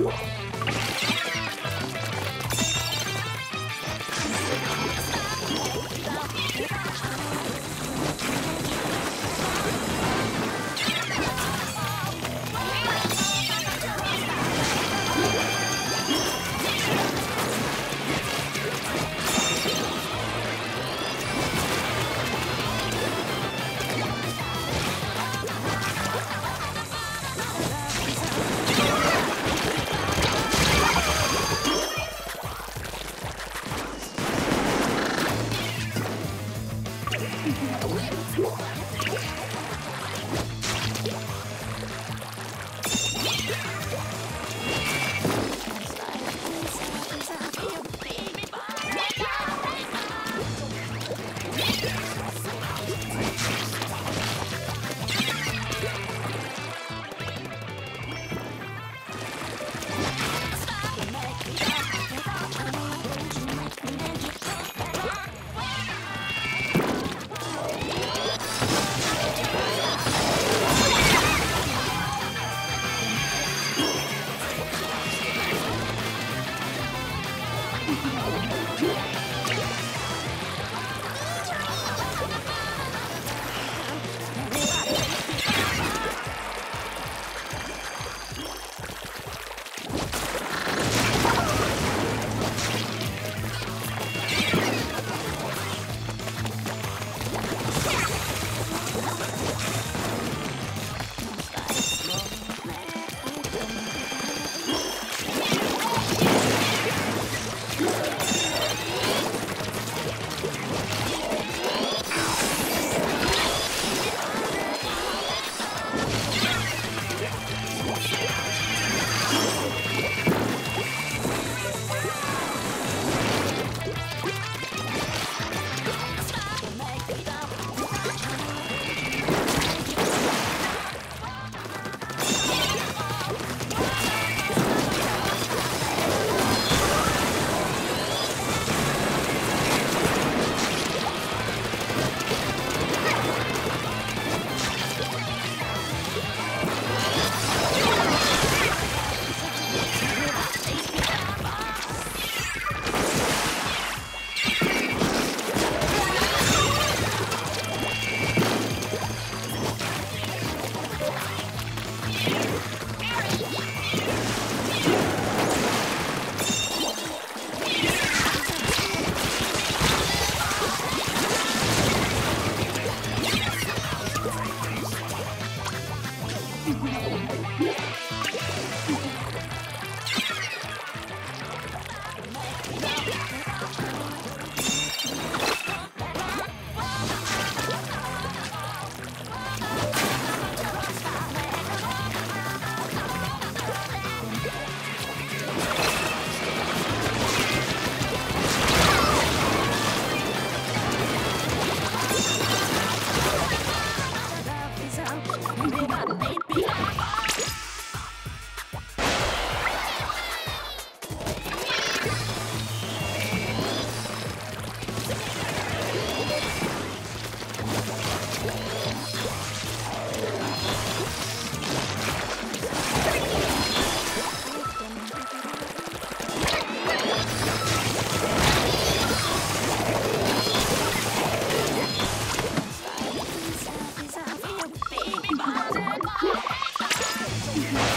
うわっ! Yeah. You